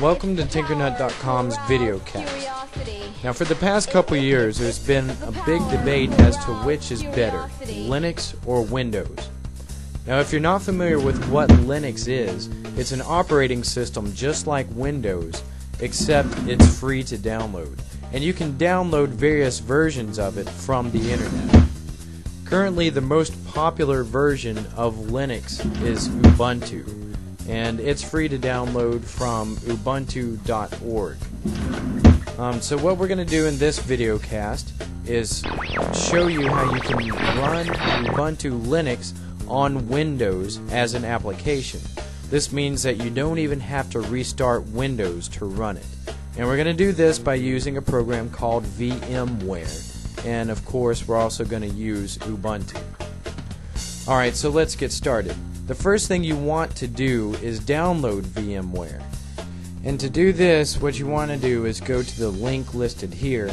Welcome to Tinkernut.com's videocast. Now, for the past couple years, there's been a big debate as to which is better, Linux or Windows. Now, if you're not familiar with what Linux is, it's an operating system just like Windows, except it's free to download. And you can download various versions of it from the internet. Currently, the most popular version of Linux is Ubuntu and it's free to download from ubuntu.org. Um, so what we're going to do in this video cast is show you how you can run Ubuntu Linux on Windows as an application. This means that you don't even have to restart Windows to run it. And we're going to do this by using a program called VMware. And of course, we're also going to use Ubuntu. Alright, so let's get started the first thing you want to do is download VMware. And to do this, what you want to do is go to the link listed here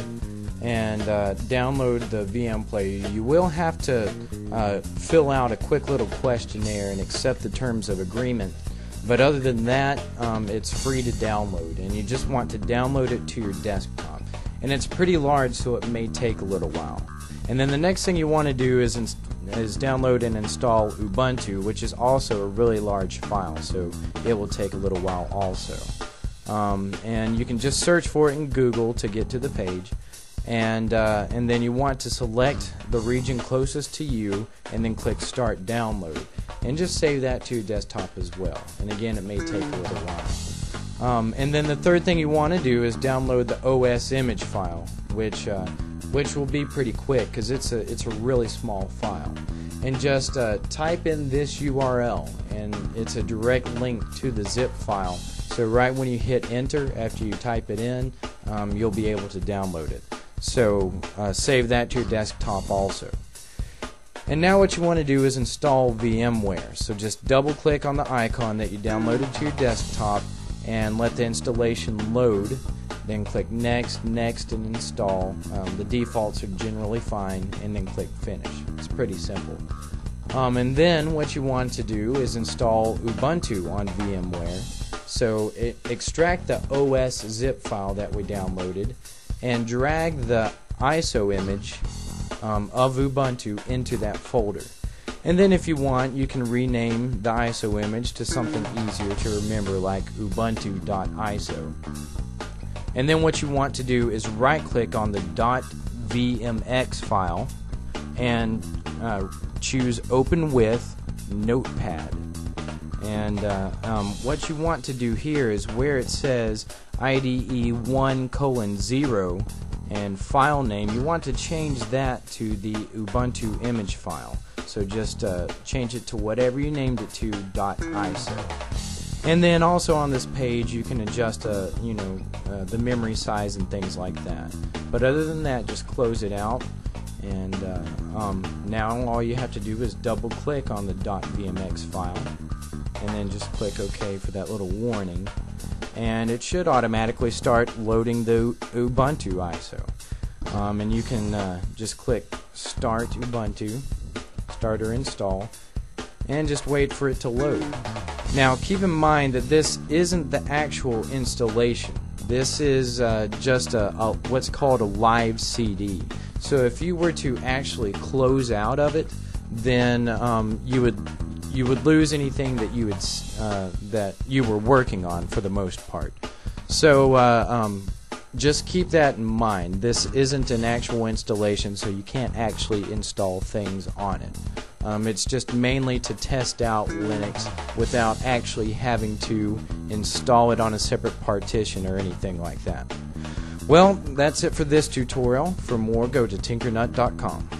and uh, download the VM player. You will have to uh, fill out a quick little questionnaire and accept the terms of agreement. But other than that, um, it's free to download, and you just want to download it to your desktop. And it's pretty large, so it may take a little while. And then the next thing you want to do is is download and install Ubuntu, which is also a really large file, so it will take a little while also. Um, and you can just search for it in Google to get to the page. And, uh, and then you want to select the region closest to you and then click Start Download. And just save that to your desktop as well. And again, it may take a little while. Um, and then the third thing you want to do is download the OS image file, which uh, which will be pretty quick because it's a it's a really small file. And just uh, type in this URL, and it's a direct link to the zip file. So right when you hit enter after you type it in, um, you'll be able to download it. So uh, save that to your desktop also. And now what you want to do is install VMware. So just double click on the icon that you downloaded to your desktop and let the installation load then click next, next, and install. Um, the defaults are generally fine, and then click finish. It's pretty simple. Um, and then what you want to do is install Ubuntu on VMware. So it, extract the OS zip file that we downloaded and drag the ISO image um, of Ubuntu into that folder. And then if you want, you can rename the ISO image to something easier to remember like ubuntu.iso. And then what you want to do is right click on the .vmx file and uh, choose Open with Notepad. And uh, um, what you want to do here is where it says IDE 1 colon 0 and file name, you want to change that to the Ubuntu image file. So just uh, change it to whatever you named it to .iso. And then also on this page, you can adjust, uh, you know, uh, the memory size and things like that. But other than that, just close it out. And uh, um, now all you have to do is double click on the .vmx file, and then just click OK for that little warning. And it should automatically start loading the Ubuntu ISO. Um, and you can uh, just click Start Ubuntu, Start or Install, and just wait for it to load. Now, keep in mind that this isn't the actual installation. This is uh, just a, a, what's called a live CD. So if you were to actually close out of it, then um, you would you would lose anything that you would uh, that you were working on for the most part. So uh, um, just keep that in mind. This isn't an actual installation, so you can't actually install things on it. Um, it's just mainly to test out Linux without actually having to install it on a separate partition or anything like that. Well, that's it for this tutorial. For more, go to tinkernut.com.